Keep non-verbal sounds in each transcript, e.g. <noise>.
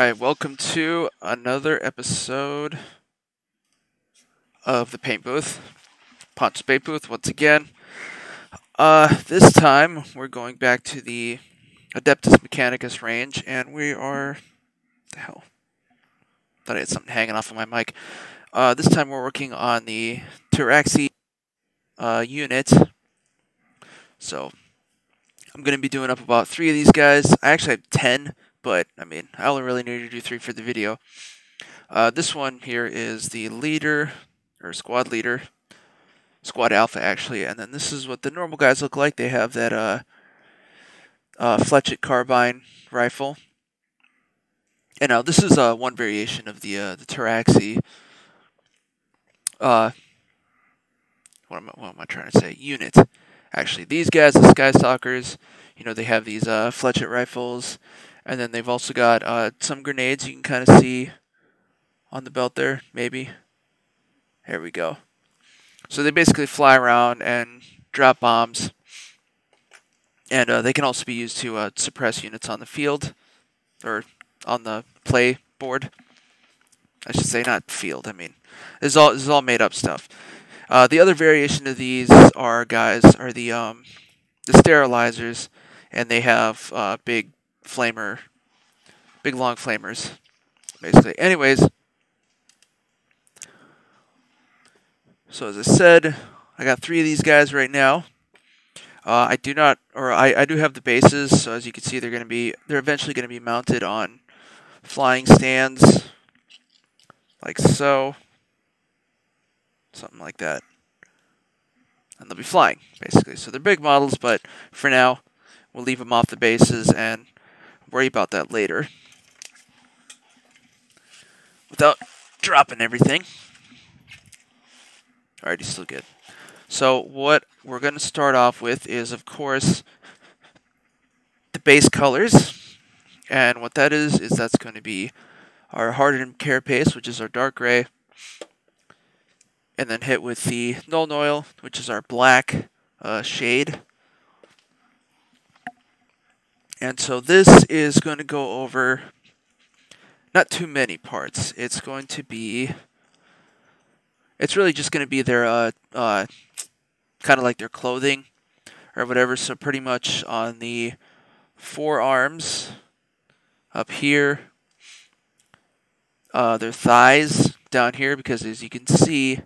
Alright, welcome to another episode of the Paint Booth. Pontus Paint Booth once again. Uh, this time we're going back to the Adeptus Mechanicus range, and we are... the hell? Thought I had something hanging off of my mic. Uh, this time we're working on the Pteraxi uh, unit. So, I'm going to be doing up about three of these guys. I actually have ten but I mean, I only really need to do three for the video. Uh, this one here is the leader, or squad leader, squad alpha actually, and then this is what the normal guys look like. They have that uh, uh, flechette carbine rifle. And now this is uh, one variation of the uh, the Pteraxi. Uh, what am, I, what am I trying to say? Unit. Actually, these guys, the Sky Stalkers, you know, they have these uh, flechette rifles and then they've also got uh, some grenades you can kind of see on the belt there, maybe. There we go. So they basically fly around and drop bombs. And uh, they can also be used to uh, suppress units on the field, or on the play board. I should say not field, I mean. This is all, this is all made up stuff. Uh, the other variation of these are guys, are the, um, the Sterylizors, and they have uh, big flamer, big long flamers, basically. Anyways, so as I said, I got three of these guys right now. Uh, I do not, or I, I do have the bases, so as you can see, they're going to be, they're eventually going to be mounted on flying stands, like so, something like that. And they'll be flying, basically. So they're big models, but for now, we'll leave them off the bases and worry about that later. Without dropping everything. Alrighty, still good. So what we're going to start off with is, of course, the base colors. And what that is, is that's going to be our hardened carapace, which is our dark gray. And then hit with the Nuln Oil, which is our black uh, shade. And so this is going to go over not too many parts. It's going to be, it's really just going to be their, uh, uh, kind of like their clothing or whatever. So pretty much on the forearms up here, uh, their thighs down here, because as you can see,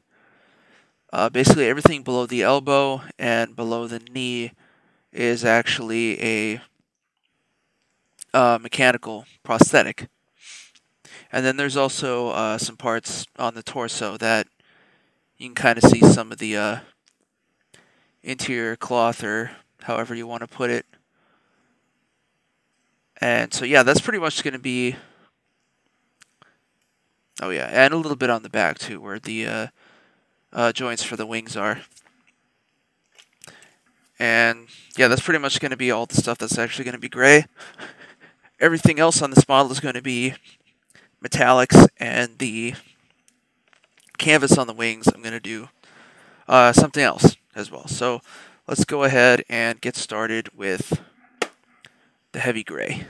uh, basically everything below the elbow and below the knee is actually a uh, mechanical prosthetic. And then there's also uh, some parts on the torso that you can kind of see some of the uh, interior cloth or however you want to put it. And so, yeah, that's pretty much going to be. Oh, yeah, and a little bit on the back, too, where the uh, uh, joints for the wings are. And, yeah, that's pretty much going to be all the stuff that's actually going to be gray <laughs> everything else on this model is going to be metallics and the canvas on the wings I'm going to do uh, something else as well. So let's go ahead and get started with the heavy gray.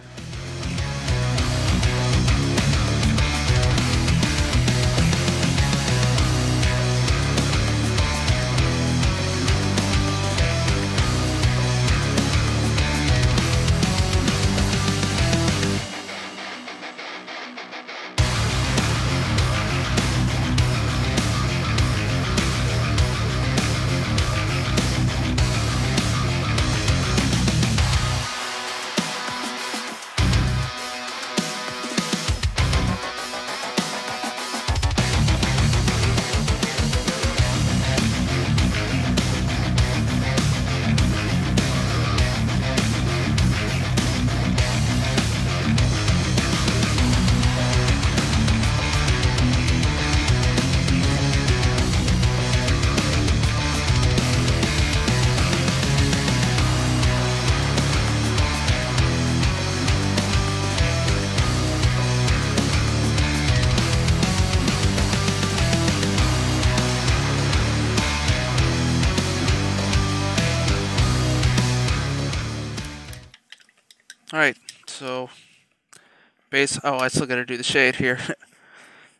Base. Oh, I still got to do the shade here.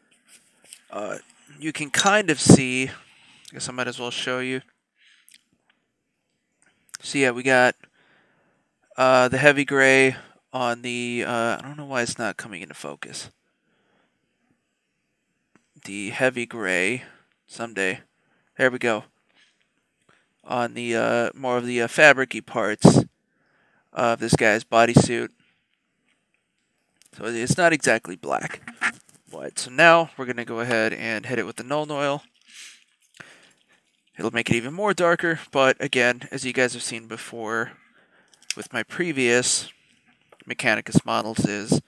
<laughs> uh, you can kind of see. I guess I might as well show you. So yeah, we got uh, the heavy gray on the. Uh, I don't know why it's not coming into focus. The heavy gray someday. There we go. On the uh, more of the uh, fabricy parts of this guy's bodysuit. So it's not exactly black. But so now we're going to go ahead and hit it with the Nuln Oil. It'll make it even more darker, but again, as you guys have seen before with my previous Mechanicus models is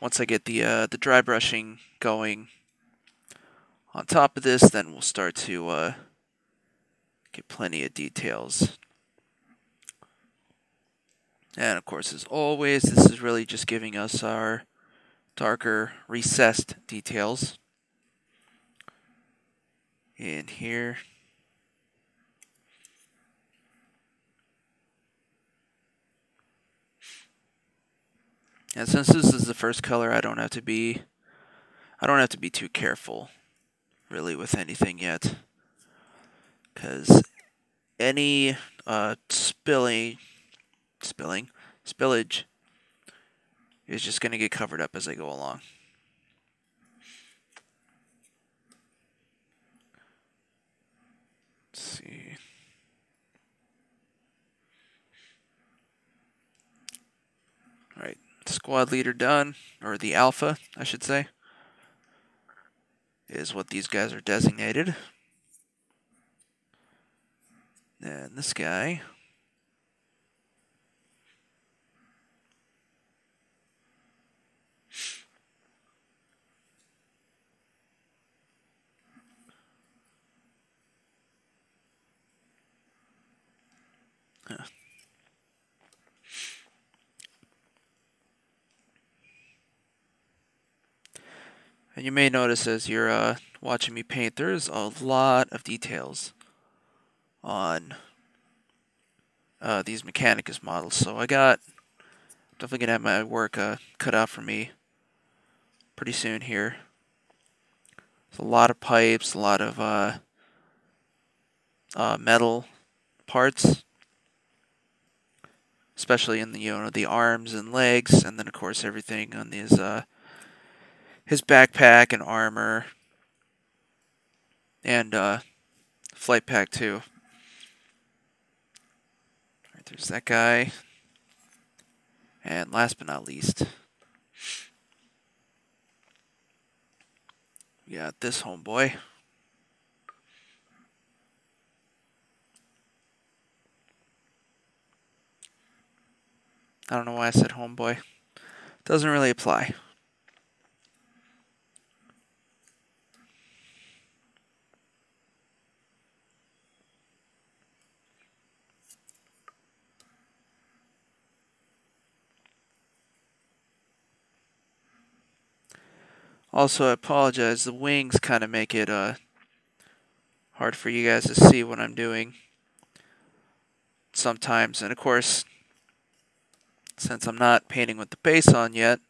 once I get the uh, the dry brushing going on top of this, then we'll start to uh, get plenty of details. And of course, as always, this is really just giving us our darker recessed details in here. And since this is the first color, I don't have to be I don't have to be too careful really with anything yet. Cuz any uh spilling spilling spillage is just going to get covered up as I go along. Let's see. All right, squad leader done, or the alpha, I should say, is what these guys are designated. And this guy And you may notice as you're uh, watching me paint, there's a lot of details on uh, these Mechanicus models. So I got, definitely to have my work uh, cut out for me pretty soon here. There's a lot of pipes, a lot of uh, uh metal parts especially in the you know the arms and legs, and then of course everything on these uh, his backpack and armor, and uh, flight pack too. Right, there's that guy, and last but not least, we got this homeboy. I don't know why I said homeboy. Doesn't really apply. Also, I apologize. The wings kind of make it uh, hard for you guys to see what I'm doing sometimes. And of course, since I'm not painting with the base on yet,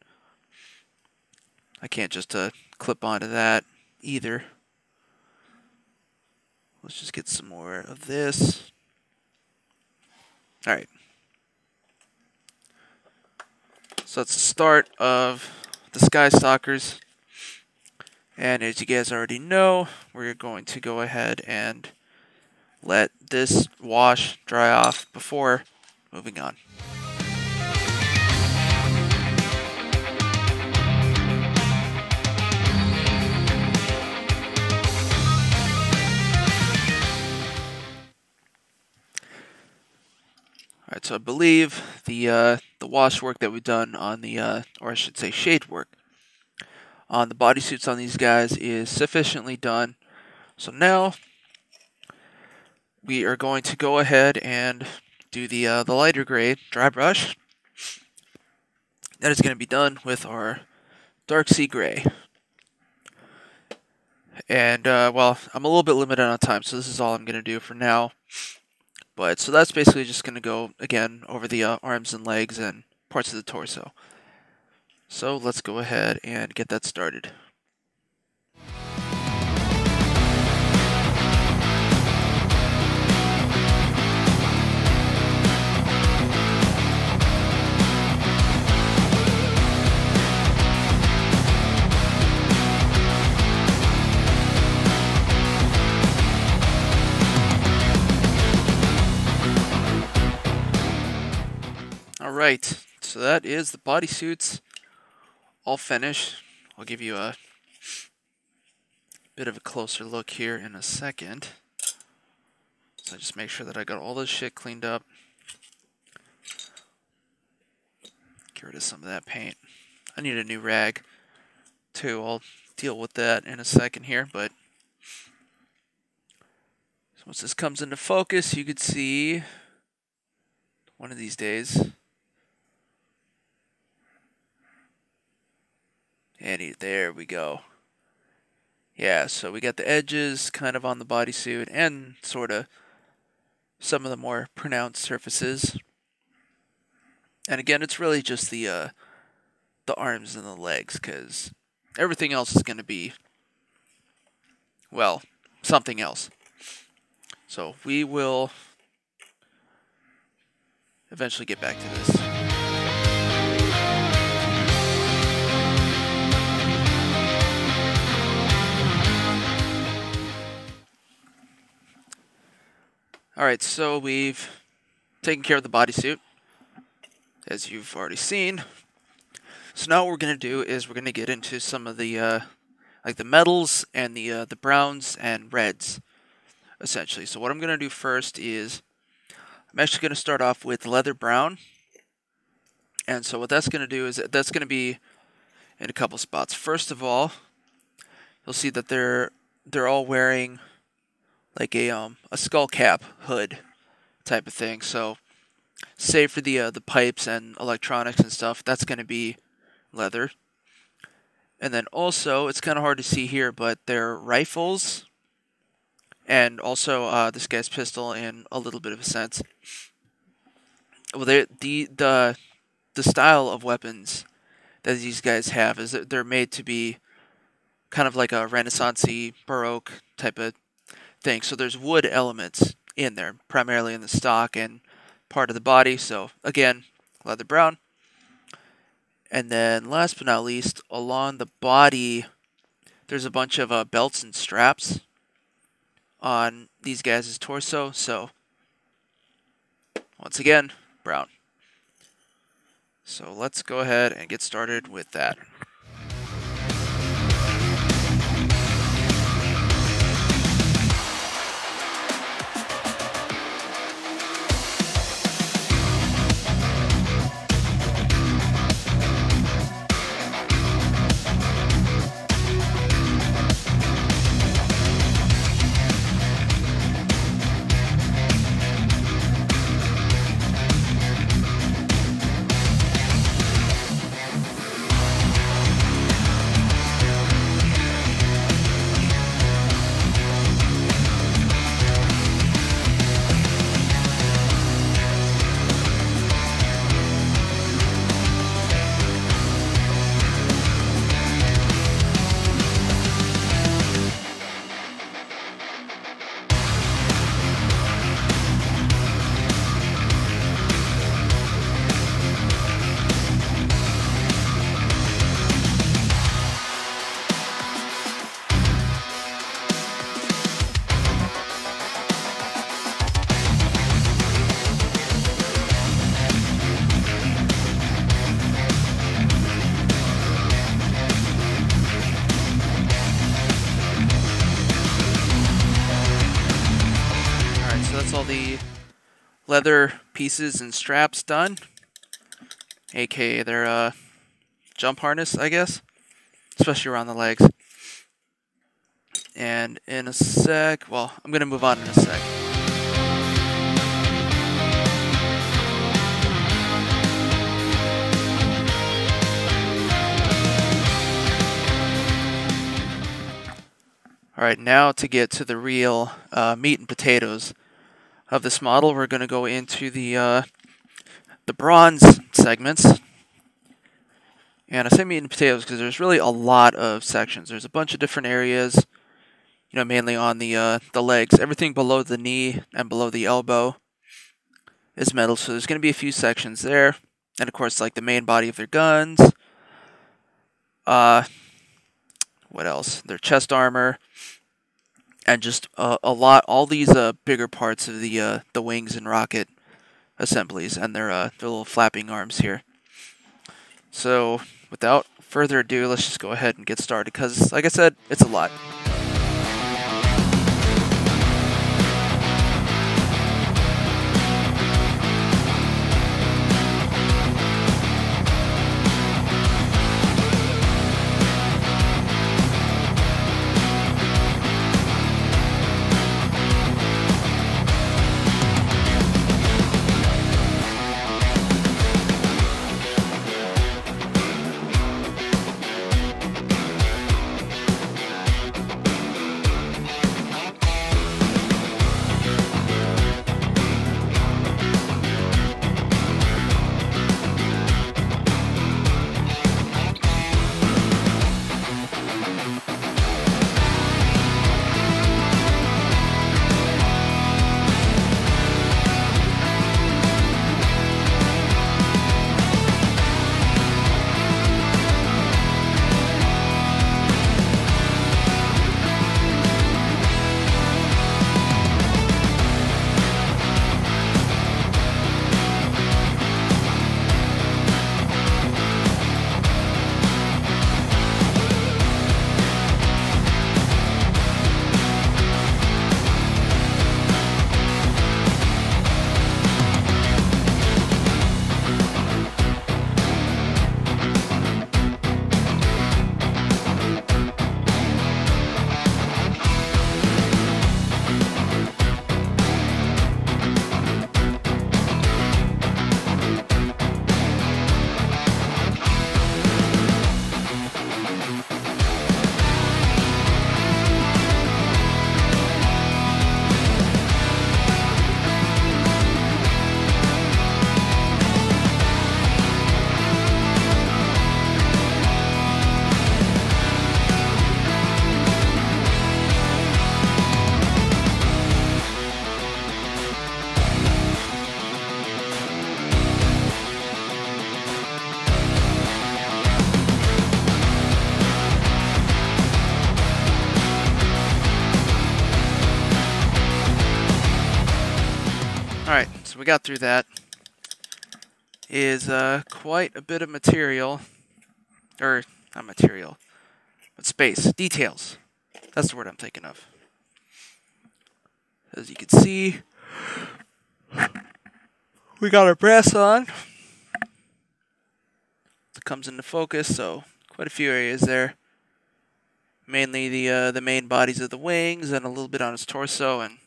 I can't just uh, clip onto that either. Let's just get some more of this. Alright. So that's the start of the Sky Stalkers. And as you guys already know, we're going to go ahead and let this wash dry off before moving on. Alright, so I believe the uh, the wash work that we've done on the, uh, or I should say shade work, on the bodysuits on these guys is sufficiently done. So now we are going to go ahead and do the uh, the lighter gray dry brush. That is going to be done with our dark sea gray. And, uh, well, I'm a little bit limited on time, so this is all I'm going to do for now. But so that's basically just going to go again over the uh, arms and legs and parts of the torso. So let's go ahead and get that started. Alright, so that is the bodysuits all finished. I'll give you a bit of a closer look here in a second. So I just make sure that I got all this shit cleaned up. Get rid of some of that paint. I need a new rag too. I'll deal with that in a second here, but so once this comes into focus, you could see one of these days And he, there we go. Yeah, so we got the edges kind of on the bodysuit and sort of some of the more pronounced surfaces. And again, it's really just the uh, the arms and the legs because everything else is going to be, well, something else. So we will eventually get back to this. Alright, so we've taken care of the bodysuit, as you've already seen. So now what we're going to do is we're going to get into some of the, uh, like the metals and the, uh, the browns and reds, essentially. So what I'm going to do first is, I'm actually going to start off with leather brown. And so what that's going to do is, that's going to be in a couple spots. First of all, you'll see that they're, they're all wearing like a um a skull cap hood type of thing. So save for the uh, the pipes and electronics and stuff, that's going to be leather. And then also, it's kind of hard to see here, but their rifles and also uh, this guy's pistol in a little bit of a sense. Well, the the the style of weapons that these guys have is that they're made to be kind of like a Renaissancey Baroque type of thing. So there's wood elements in there, primarily in the stock and part of the body. So again, leather brown. And then last but not least, along the body, there's a bunch of uh, belts and straps on these guys' torso. So once again, brown. So let's go ahead and get started with that. Leather pieces and straps done, aka their uh, jump harness, I guess, especially around the legs. And in a sec, well, I'm going to move on in a sec. Alright, now to get to the real uh, meat and potatoes of this model, we're going to go into the uh, the bronze segments. And I say meat and potatoes because there's really a lot of sections. There's a bunch of different areas, you know, mainly on the uh, the legs. Everything below the knee and below the elbow is metal, so there's going to be a few sections there. And of course, like the main body of their guns. Uh, what else? Their chest armor, and just uh, a lot. All these uh, bigger parts of the uh, the wings and rocket assemblies, and their uh, their little flapping arms here. So, without further ado, let's just go ahead and get started. Because, like I said, it's a lot. Got through that. Is uh, quite a bit of material. Or, not material, but space. Details. That's the word I'm thinking of. As you can see, we got our brass on. It comes into focus, so quite a few areas there. Mainly the uh, the main bodies of the wings and a little bit on his torso and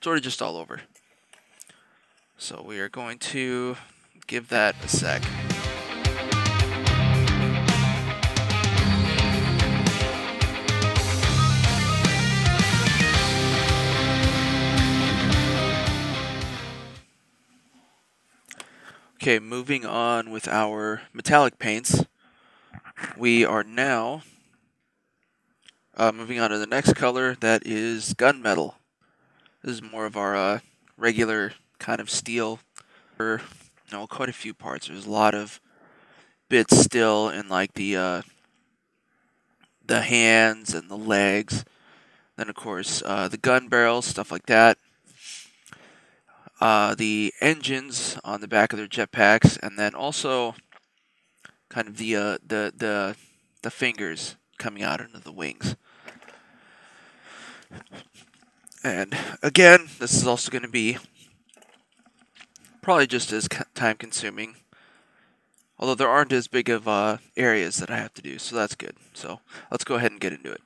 sort of just all over. So we are going to give that a sec. Okay, moving on with our metallic paints. We are now uh, moving on to the next color that is gunmetal. This is more of our uh, regular kind of steel. For you know, quite a few parts. There's a lot of bits still in like the uh, the hands and the legs. Then of course uh, the gun barrels, stuff like that. Uh, the engines on the back of their jetpacks, and then also kind of the uh, the the the fingers coming out into the wings. And again, this is also going to be probably just as time consuming. Although there aren't as big of uh, areas that I have to do, so that's good. So let's go ahead and get into it.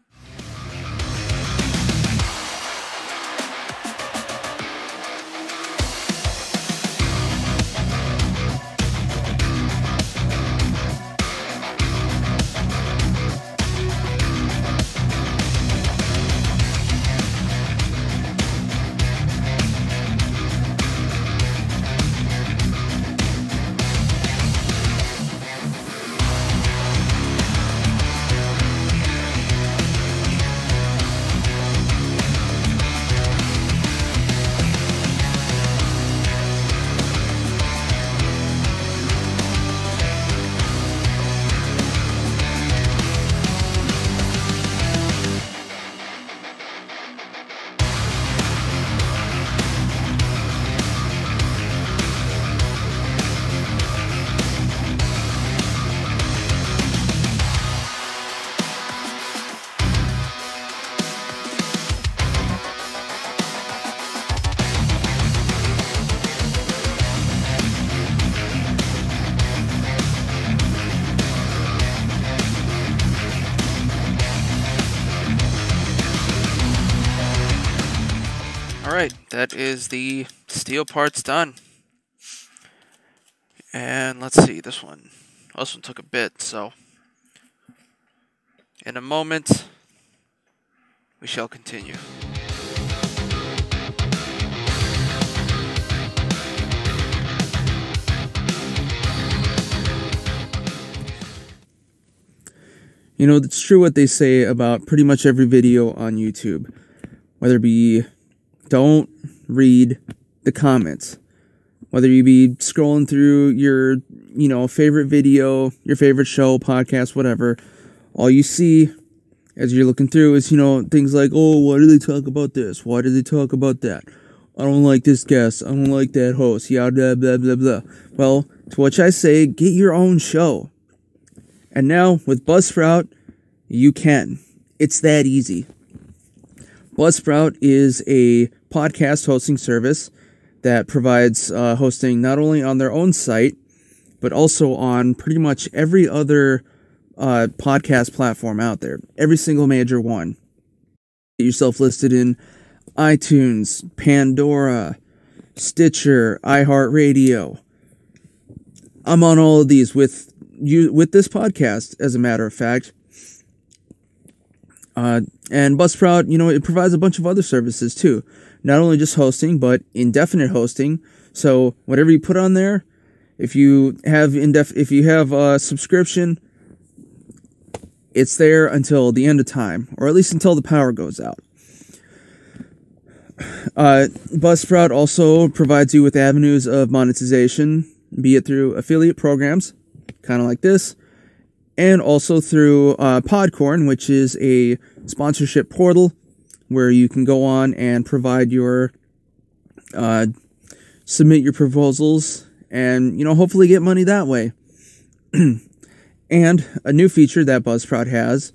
That is the steel parts done. And let's see, this one. This one took a bit, so in a moment we shall continue. You know, it's true what they say about pretty much every video on YouTube. Whether it be don't read the comments. Whether you be scrolling through your, you know, favorite video, your favorite show, podcast, whatever, all you see as you're looking through is, you know, things like, oh, why do they talk about this? Why do they talk about that? I don't like this guest. I don't like that host. Yeah, blah, blah, blah, blah. Well, to which I say, get your own show. And now with Buzzsprout, you can. It's that easy. Buzzsprout is a podcast hosting service that provides uh, hosting not only on their own site, but also on pretty much every other uh, podcast platform out there. Every single major one. Get yourself listed in iTunes, Pandora, Stitcher, iHeartRadio. I'm on all of these with you with this podcast, as a matter of fact. Uh, and Buzzsprout, you know, it provides a bunch of other services too. Not only just hosting, but indefinite hosting. So whatever you put on there, if you have indef- if you have a subscription, it's there until the end of time, or at least until the power goes out. Uh, Buzzsprout also provides you with avenues of monetization, be it through affiliate programs, kind of like this, and also through uh, Podcorn, which is a sponsorship portal where you can go on and provide your uh, submit your proposals and you know hopefully get money that way. <clears throat> and a new feature that Buzzsprout has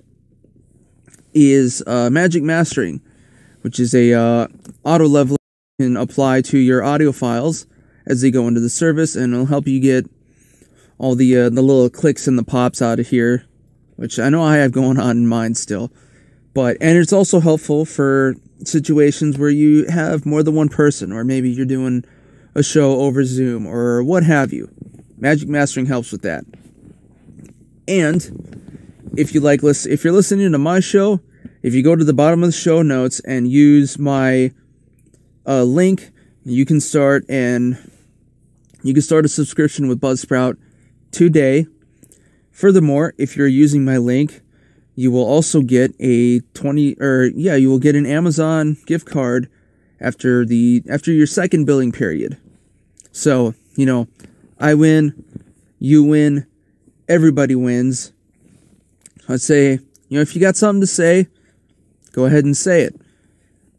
is uh, Magic Mastering, which is a uh, auto level you can apply to your audio files as they go into the service, and it'll help you get all the uh, the little clicks and the pops out of here, which I know I have going on in mine still. But and it's also helpful for situations where you have more than one person, or maybe you're doing a show over Zoom or what have you. Magic Mastering helps with that. And if you like listen, if you're listening to my show, if you go to the bottom of the show notes and use my uh, link, you can start and you can start a subscription with Buzzsprout today. Furthermore, if you're using my link, you will also get a 20 or yeah, you will get an Amazon gift card after the after your second billing period. So, you know, I win, you win, everybody wins. I'd say, you know, if you got something to say, go ahead and say it.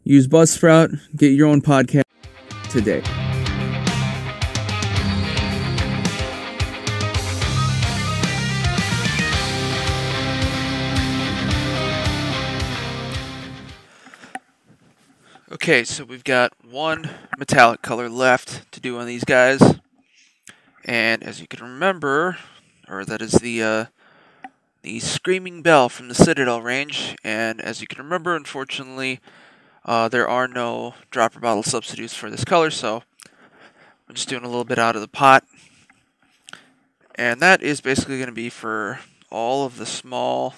Use Buzzsprout, get your own podcast today. Okay, so we've got one metallic color left to do on these guys. And as you can remember, or that is the uh, the Screaming Bell from the Citadel range. And as you can remember, unfortunately, uh, there are no dropper bottle substitutes for this color, so I'm just doing a little bit out of the pot. And that is basically going to be for all of the small,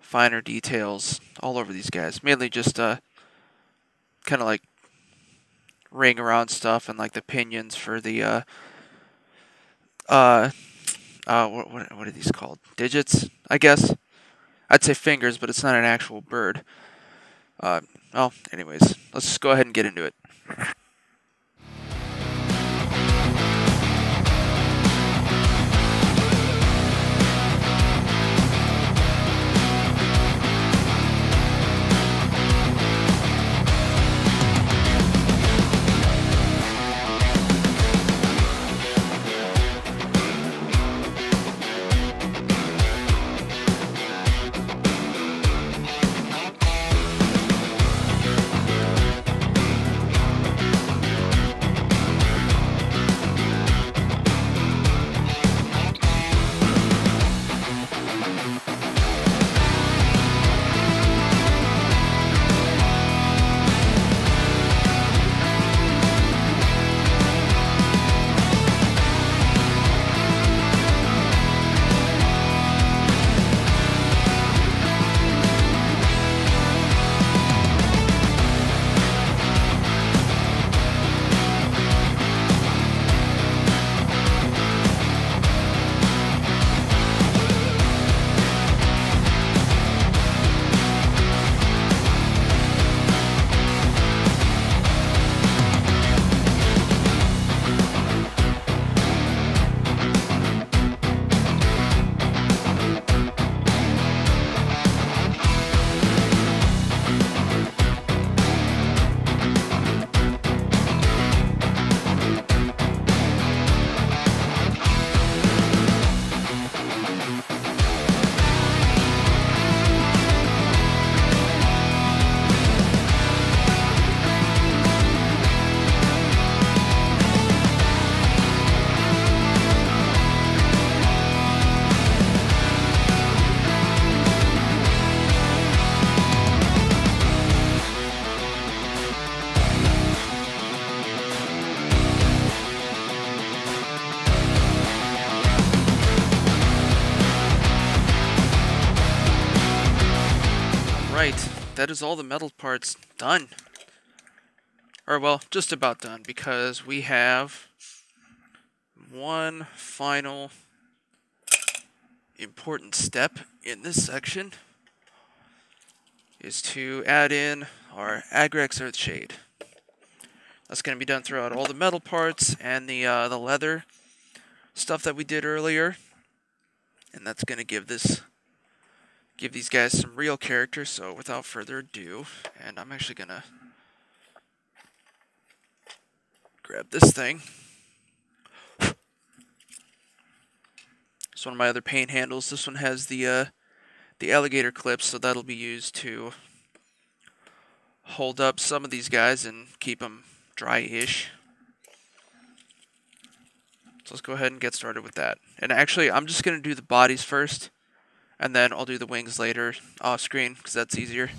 finer details all over these guys. Mainly just uh, kind of like ring around stuff and like the pinions for the uh uh uh what what, what are these called? Digits i guess? I'd say fingers but it's not an actual bird. Uh well anyways let's just go ahead and get into it that is all the metal parts done. Or, well, just about done, because we have one final important step in this section is to add in our Agrax Earthshade. That's going to be done throughout all the metal parts and the uh, the leather stuff that we did earlier, and that's going to give this give these guys some real character. So without further ado, and I'm actually to grab this thing. It's one of my other paint handles. This one has the uh, the alligator clips, so that'll be used to hold up some of these guys and keep them dry-ish. So let's go ahead and get started with that. And actually, I'm just going to do the bodies first, and then I'll do the wings later off screen, because that's easier.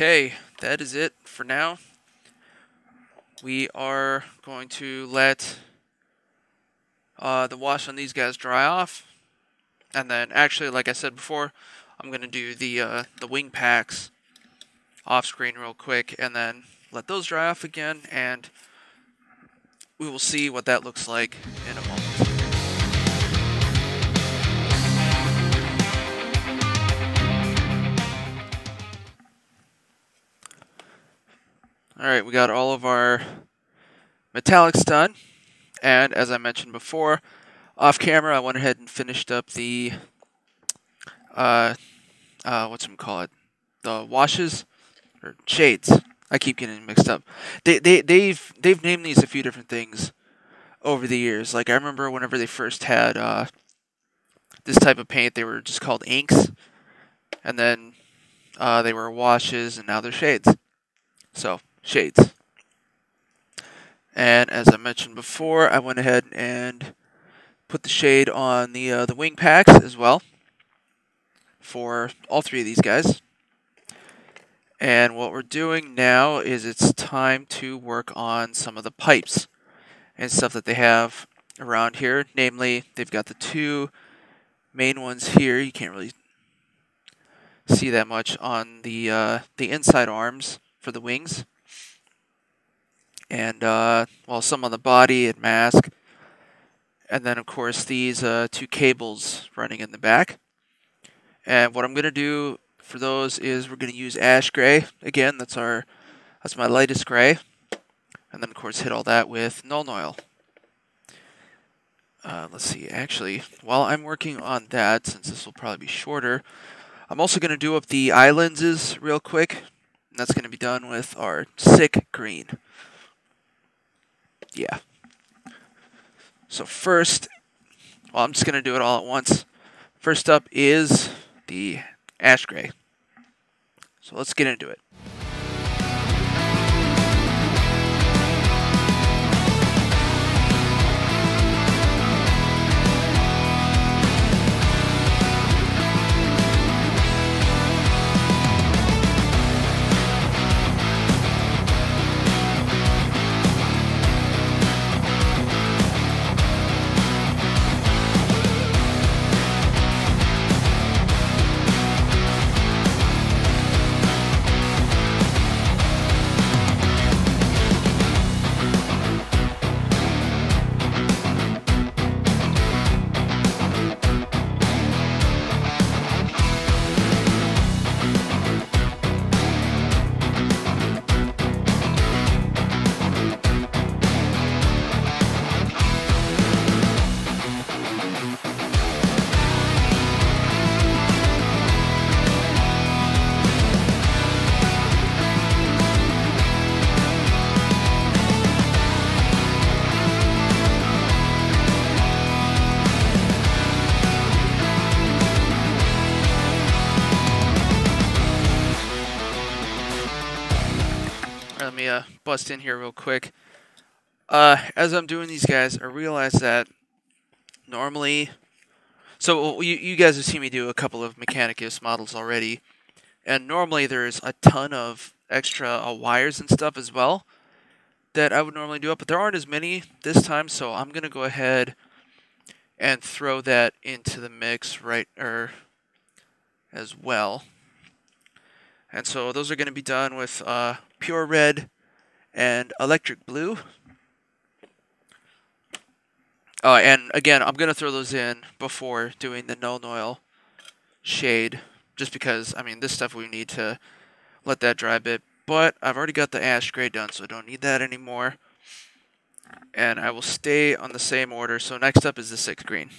Okay, that is it for now. We are going to let uh, the wash on these guys dry off. And then, actually, like I said before, I'm going to do the, uh, the wing packs off screen real quick and then let those dry off again. And we will see what that looks like in a moment. Alright, we got all of our metallics done. And as I mentioned before, off camera, I went ahead and finished up the, uh, uh, what's them call it? The washes or shades. I keep getting mixed up. They they they've they've named these a few different things over the years. Like I remember whenever they first had uh, this type of paint, they were just called inks, and then uh, they were washes, and now they're shades. So shades. And as I mentioned before, I went ahead and put the shade on the uh, the wing packs as well for all three of these guys. And what we're doing now is it's time to work on some of the pipes and stuff that they have around here. Namely, they've got the two main ones here. You can't really see that much on the uh, the inside arms for the wings and uh, well, some on the body and mask, and then of course these uh, two cables running in the back. And what I'm gonna do for those is we're gonna use ash gray again. That's our that's my lightest gray, and then of course hit all that with Nuln Oil. Uh, let's see. Actually, while I'm working on that, since this will probably be shorter, I'm also going to do up the eye lenses real quick. And that's going to be done with our sick green yeah. So first, well, I'm just going to do it all at once. First up is the ash gray. So let's get into it. Bust in here real quick. Uh, as I'm doing these guys, I realize that normally, so you, you guys have seen me do a couple of Mechanicus models already, and normally there's a ton of extra uh, wires and stuff as well that I would normally do up, but there aren't as many this time, so I'm gonna go ahead and throw that into the mix right or as well. And so those are going to be done with uh, pure red and electric blue. Oh, and again, I'm going to throw those in before doing the Nuln Oil shade, just because, I mean, this stuff we need to let that dry a bit. But I've already got the ash gray done, so I don't need that anymore. And I will stay on the same order. So next up is the sixth green.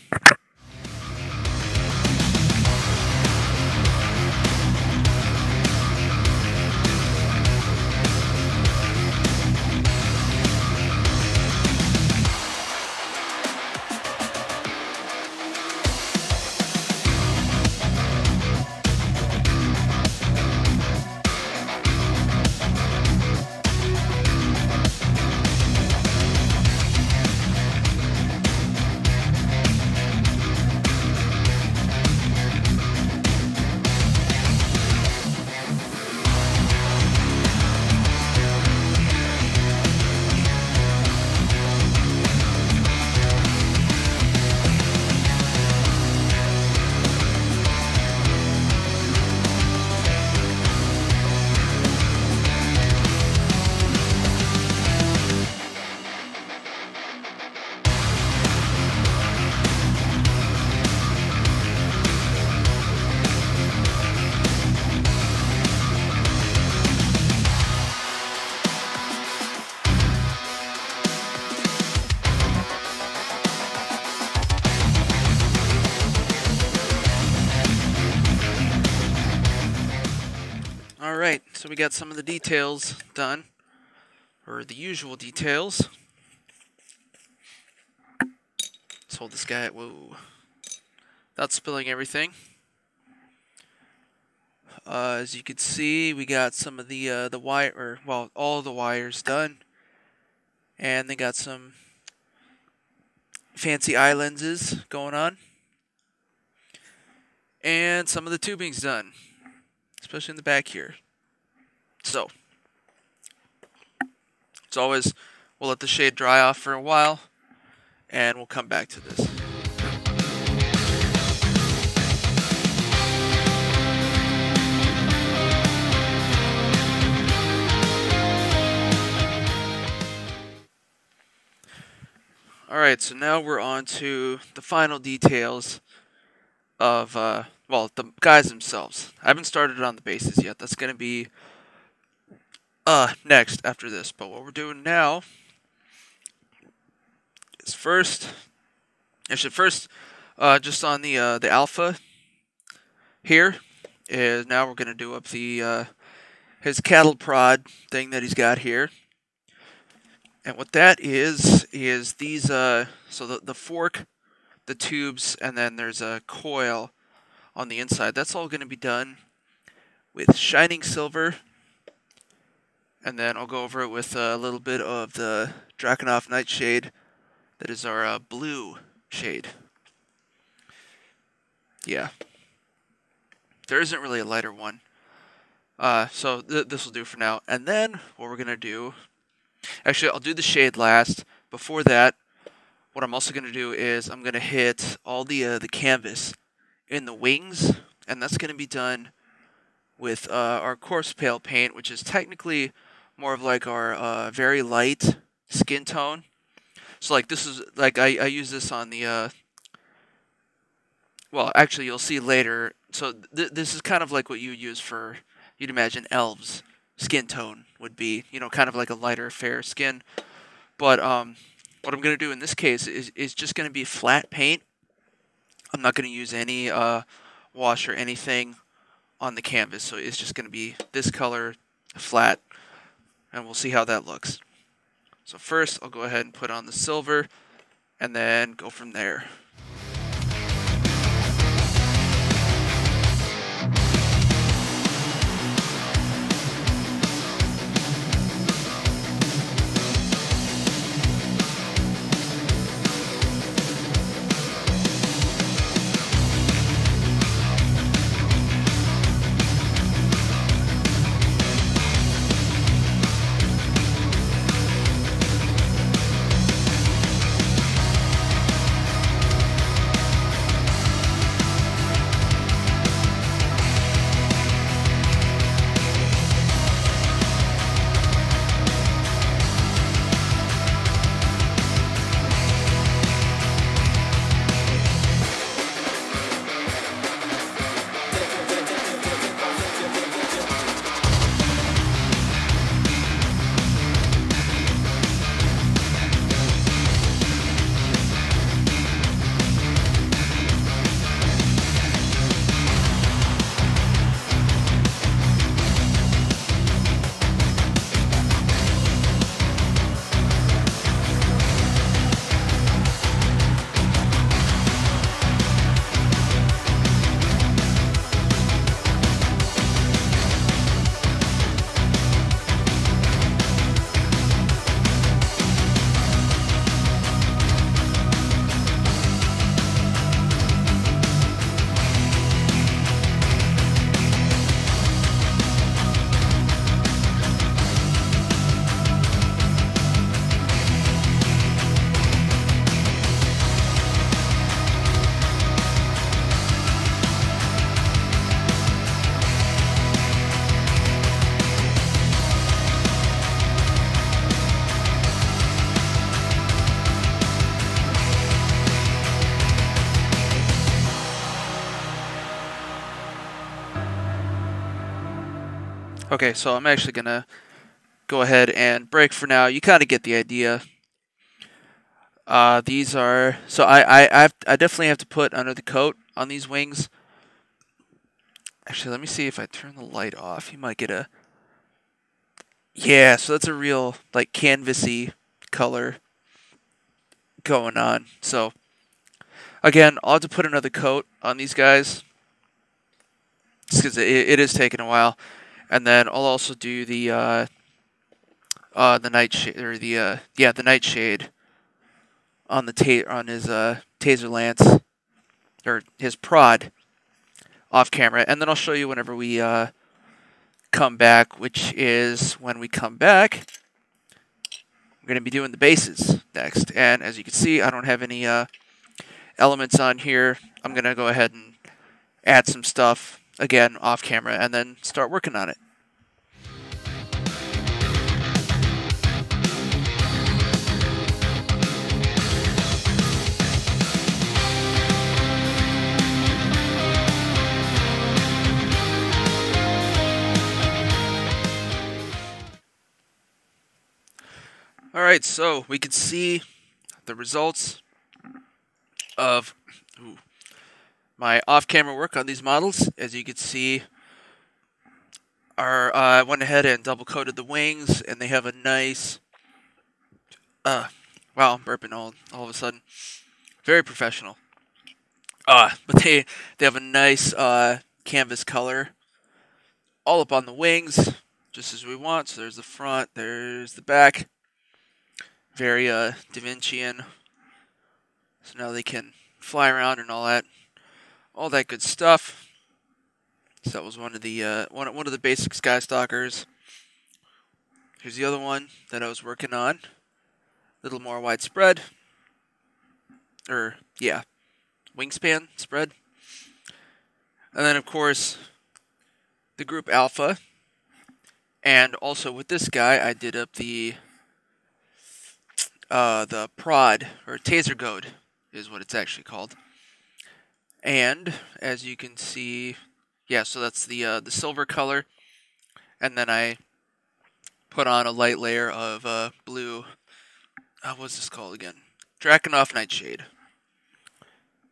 We got some of the details done, or the usual details. Let's hold this guy, whoa, without spilling everything. Uh, as you can see, we got some of the uh, the wire, or well, all the wires done, and they got some fancy eye lenses going on, and some of the tubing's done especially in the back here. So, it's always, we'll let the shade dry off for a while, and we'll come back to this. Alright, so now we're on to the final details of uh, well, the guys themselves. I haven't started on the bases yet. That's going to be uh next after this. But what we're doing now is first actually first uh just on the uh the alpha here is now we're going to do up the uh his cattle prod thing that he's got here. And what that is is these uh so the the fork, the tubes and then there's a coil on the inside. That's all going to be done with shining silver. And then I'll go over it with a little bit of the Drakenhof Nightshade. That is our uh, blue shade. Yeah. There isn't really a lighter one. Uh, so th this will do for now. And then what we're going to do... Actually, I'll do the shade last. Before that, what I'm also going to do is I'm going to hit all the uh, the canvas in the wings, and that's going to be done with uh, our coarse pale paint, which is technically more of like our uh, very light skin tone. So like this is like I, I use this on the uh, well actually you'll see later. So th this is kind of like what you use for you'd imagine elves skin tone would be you know kind of like a lighter fair skin. But um, what I'm gonna do in this case is is just gonna be flat paint I'm not going to use any uh, wash or anything on the canvas, so it's just going to be this color flat, and we'll see how that looks. So first, I'll go ahead and put on the silver, and then go from there. Okay, so I'm actually gonna go ahead and break for now. You kind of get the idea. Uh, these are so I I I, have, I definitely have to put under the coat on these wings. Actually, let me see if I turn the light off. You might get a yeah. So that's a real like canvasy color going on. So again, I'll have to put another coat on these guys because it, it is taking a while, and then I'll also do the uh, uh, the nightshade or the uh, yeah the nightshade on the ta- on his uh, taser lance or his prod off camera, and then I'll show you whenever we uh, come back, which is when we come back. We're going to be doing the bases next, and as you can see, I don't have any uh, elements on here. I'm going to go ahead and add some stuff again off camera, and then start working on it. All right, so we can see the results of my off-camera work on these models. As you can see, our, uh, I went ahead and double-coated the wings, and they have a nice, uh, wow, I'm burping all, all of a sudden. Very professional. Uh, but they, they have a nice uh, canvas color all up on the wings, just as we want. So there's the front, there's the back very uh, Da Vincian. So now they can fly around and all that, all that good stuff. So that was one of the uh, one one of the basic Skystalkers. Here's the other one that I was working on, a little more widespread, or yeah, wingspan spread. And then of course, the group Alpha, and also with this guy, I did up the uh, the prod or taser goad is what it's actually called. And as you can see, yeah, so that's the uh, the silver color, and then I put on a light layer of uh, blue. Uh, what's this called again? Drakenhof Nightshade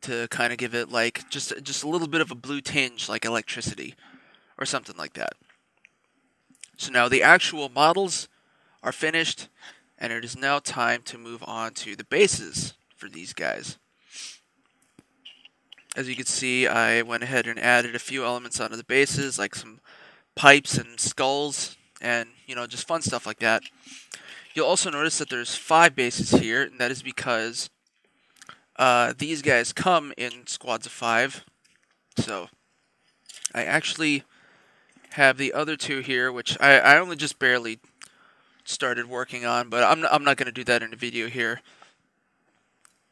to kind of give it like just just a little bit of a blue tinge, like electricity, or something like that. So now the actual models are finished and it is now time to move on to the bases for these guys. As you can see, I went ahead and added a few elements onto the bases, like some pipes and skulls, and, you know, just fun stuff like that. You'll also notice that there's five bases here, and that is because uh, these guys come in squads of five. So, I actually have the other two here, which I, I only just barely started working on, but I'm, I'm not going to do that in a video here.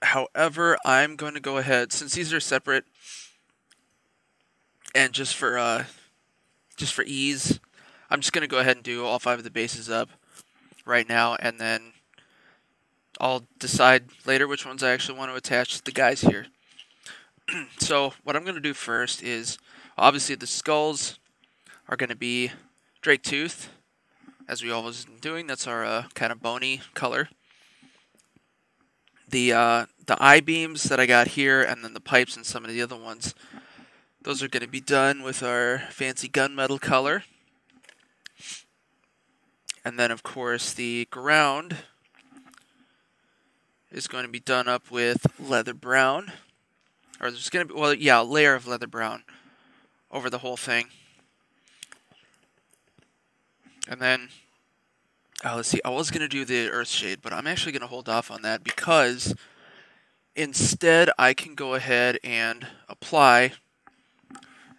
However, I'm going to go ahead, since these are separate, and just for uh, just for ease, I'm just going to go ahead and do all five of the bases up right now, and then I'll decide later which ones I actually want to attach to the guys here. <clears throat> so what I'm going to do first is, obviously the skulls are going to be Drake Tooth, as we always been doing. That's our uh, kind of bony color. The uh, the I beams that I got here, and then the pipes and some of the other ones, those are going to be done with our fancy gunmetal color. And then, of course, the ground is going to be done up with leather brown. Or there's going to be, well, yeah, a layer of leather brown over the whole thing. And then, uh, let's see, I was going to do the Earth Shade, but I'm actually going to hold off on that because instead I can go ahead and apply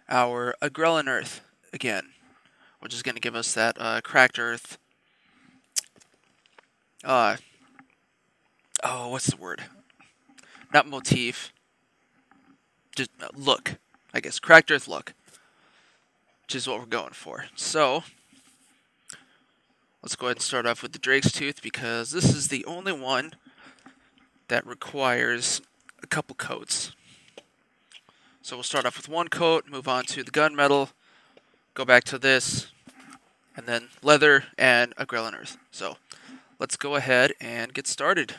our Agrellan Earth again, which is going to give us that uh, cracked Earth. Uh, oh, what's the word? Not motif. Just uh, look. I guess cracked Earth look, which is what we're going for. So, Let's go ahead and start off with the Drake's Tooth because this is the only one that requires a couple coats. So we'll start off with one coat, move on to the gunmetal, go back to this, and then leather and a earth. So let's go ahead and get started.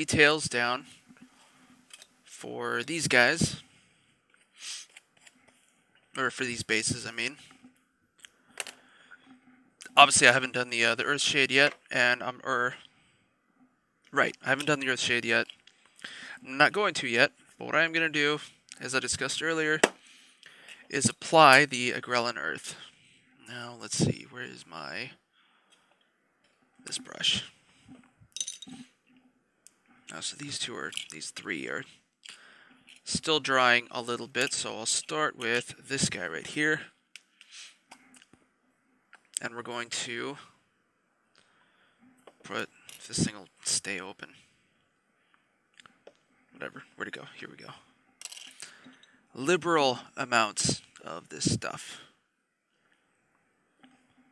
Details down for these guys. Or for these bases, I mean. Obviously, I haven't done the uh, the Earth Shade yet, and I'm or right, I haven't done the Earth Shade yet. I'm not going to yet, but what I am going to do, as I discussed earlier, is apply the Agrellan Earth. Now, let's see, where is my this brush? Uh, so these two are, these three are still drying a little bit, so I'll start with this guy right here. And we're going to put, this thing will stay open. Whatever, where to go? Here we go. Liberal amounts of this stuff.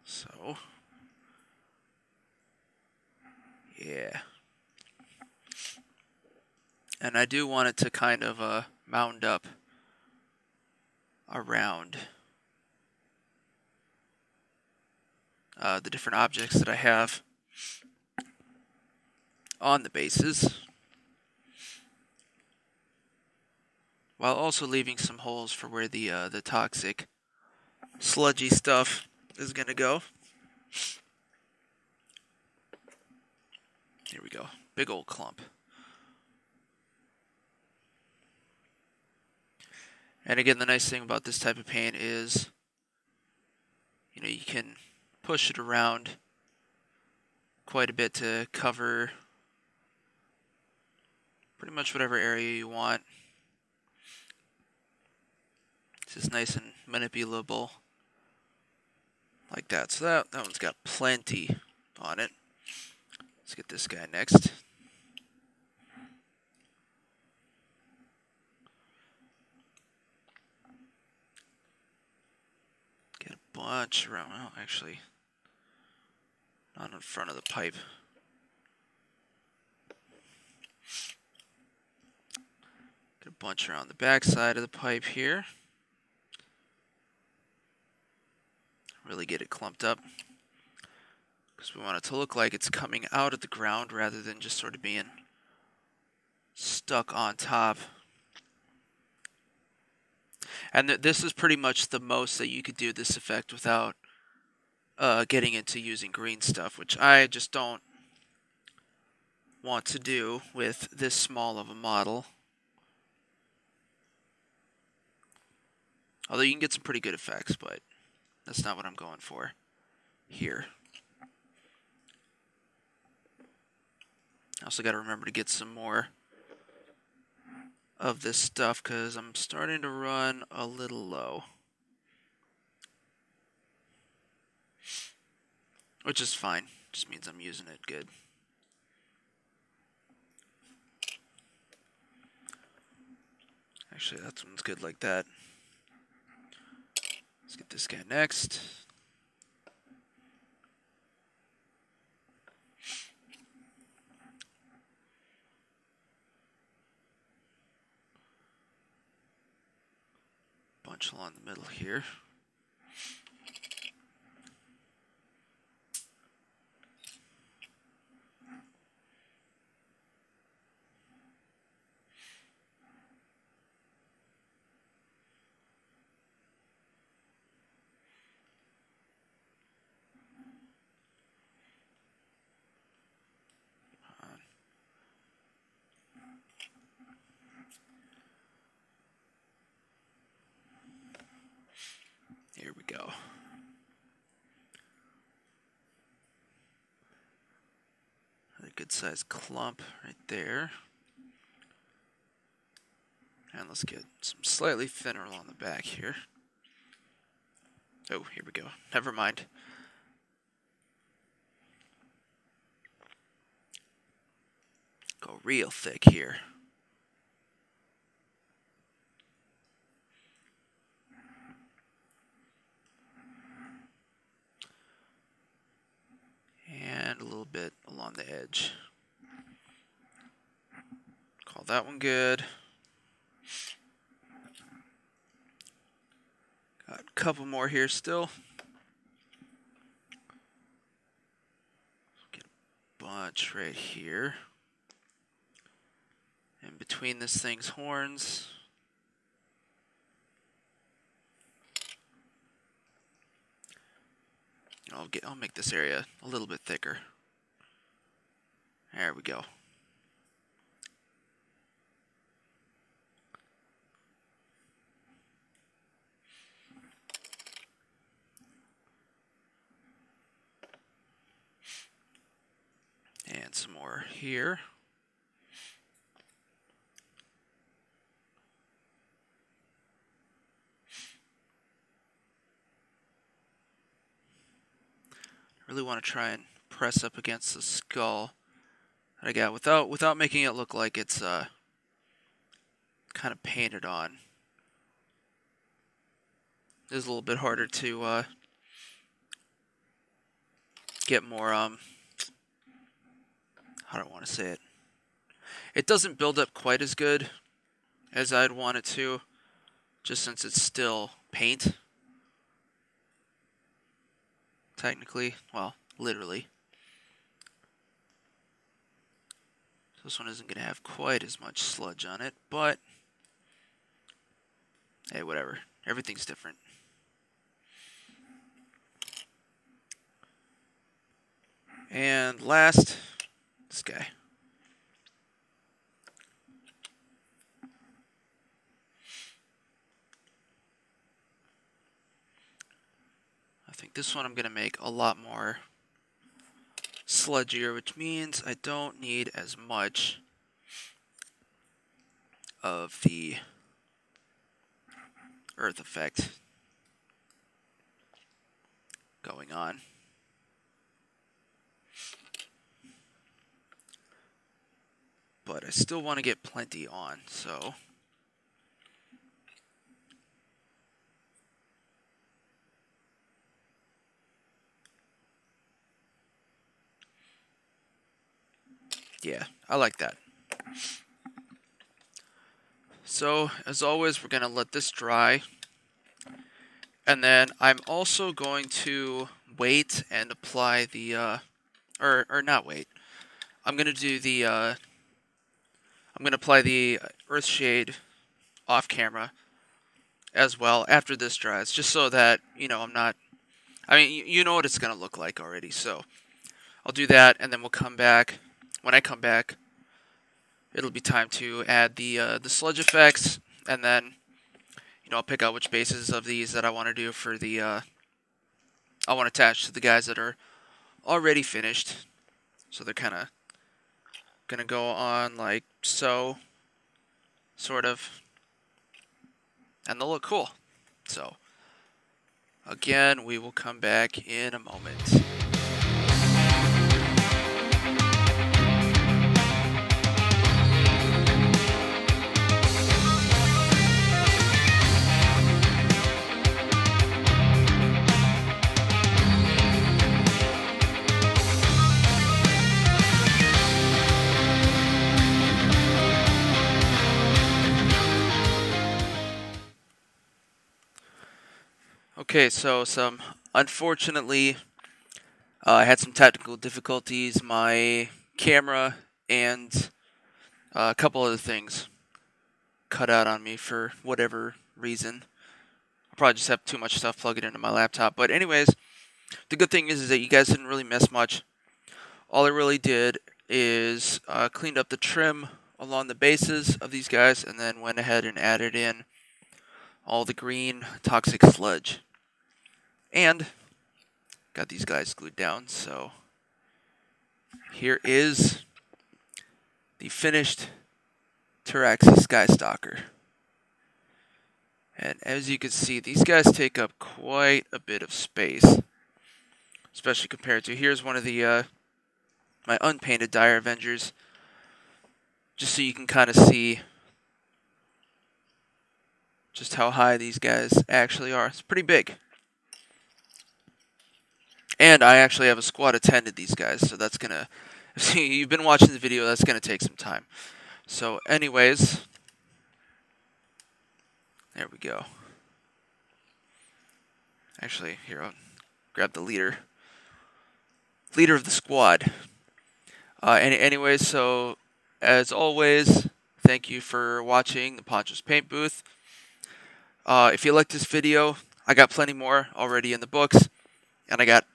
So, yeah. And I do want it to kind of uh, mound up around uh, the different objects that I have on the bases. While also leaving some holes for where the uh, the toxic sludgy stuff is going to go. Here we go. Big old clump. And again, the nice thing about this type of paint is, you know, you can push it around quite a bit to cover pretty much whatever area you want. It's just nice and manipulable like that. So that, that one's got plenty on it. Let's get this guy next. Bunch around. Well, actually, not in front of the pipe. Get a bunch around the back side of the pipe here. Really get it clumped up. Because we want it to look like it's coming out of the ground rather than just sort of being stuck on top. And th- this is pretty much the most that you could do this effect without uh, getting into using green stuff, which I just don't want to do with this small of a model. Although you can get some pretty good effects, but that's not what I'm going for here. I also got to remember to get some more of this stuff because I'm starting to run a little low. Which is fine. Just means I'm using it good. Actually, that one's good like that. Let's get this guy next. Bunch along the middle here we go. Sized clump right there. And let's get some slightly thinner along the back here. Oh, here we go. Never mind. Go real thick here. and a little bit along the edge. Call that one good. Got a couple more here still. Get a bunch right here. In between this thing's horns. I'll get I'll make this area a little bit thicker. There we go. And some more here. really want to try and press up against the skull that I got without without making it look like it's uh, kind of painted on. It is a little bit harder to uh, get more um how don't want to say it? It doesn't build up quite as good as I'd want it to, just since it's still paint technically. Well, literally. This one isn't going to have quite as much sludge on it, but hey, whatever. Everything's different. And last, this guy. I think this one I'm going to make a lot more sludgier, which means I don't need as much of the earth effect going on. But I still want to get plenty on, so... Yeah, I like that. So, as always, we're going to let this dry. And then I'm also going to wait and apply the, uh, or, or not wait. I'm going to do the, uh, I'm going to apply the Earthshade off camera. as well after this dries, just so that you know I'm not. I mean, you, know what it's gonna look like already, so I'll do that, and then we'll come back. When I come back, it'll be time to add the uh, the sludge effects, and then you know I'll pick out which bases of these that I want to do for the. Uh, I want to attach to the guys that are already finished, so they're kind of gonna go on like so, sort of and they'll look cool. So, again, we will come back in a moment. Okay, so some unfortunately, uh, I had some technical difficulties. My camera and uh, a couple other things cut out on me for whatever reason. I probably just have too much stuff plugged into my laptop. But anyways, the good thing is, is that you guys didn't really miss much. All I really did is uh, cleaned up the trim along the bases of these guys and then went ahead and added in all the green toxic sludge. And got these guys glued down, so here is the finished Pteraxi Skystalker. And as you can see, these guys take up quite a bit of space. Especially compared to, here's one of the, uh, my unpainted Dire Avengers. Just so you can kind of see just how high these guys actually are. It's pretty big. And I actually have a squad attended these guys, so that's gonna. <laughs> If you've been watching the video, that's gonna take some time. So, anyways, there we go. Actually, here I'll grab the leader, leader of the squad. Uh, any, anyways, so as always, thank you for watching the Ponchos Paint Booth. Uh, if you like this video, I got plenty more already in the books, and I got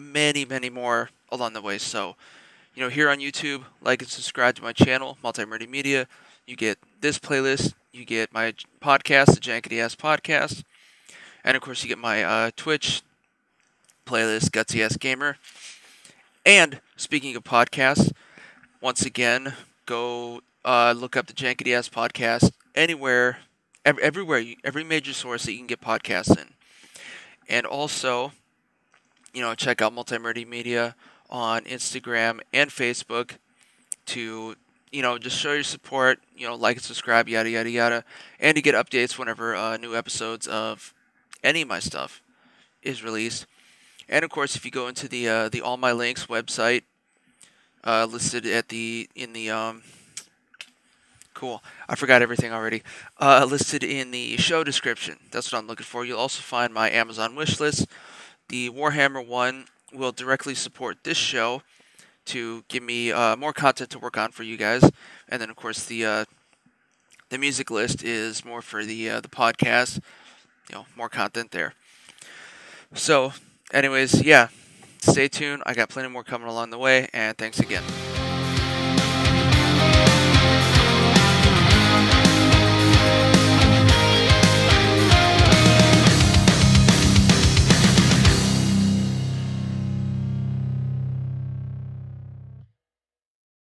many, many more along the way. So, you know, here on YouTube, like and subscribe to my channel, Multi-Murdy Media. You get this playlist, you get my podcast, the Jankety Ass Podcast, and of course, you get my uh, Twitch playlist, Gutsy Ass Gamer. And speaking of podcasts, once again, go uh, look up the Jankety Ass Podcast anywhere, every, everywhere, every major source that you can get podcasts in. And also, you know, check out Multi-Murdy Media on Instagram and Facebook to, you know, just show your support, you know, like and subscribe, yada, yada, yada, and to get updates whenever uh, new episodes of any of my stuff is released. And of course, if you go into the uh, the All My Links website, uh, listed at the in the um, cool. I forgot everything already. Uh, listed in the show description. That's what I'm looking for. You'll also find my Amazon wish list the Warhammer one will directly support this show to give me uh, more content to work on for you guys, and then of course the uh, the music list is more for the uh, the podcast. You know, more content there. So, anyways, yeah, stay tuned. I got plenty more coming along the way, and thanks again.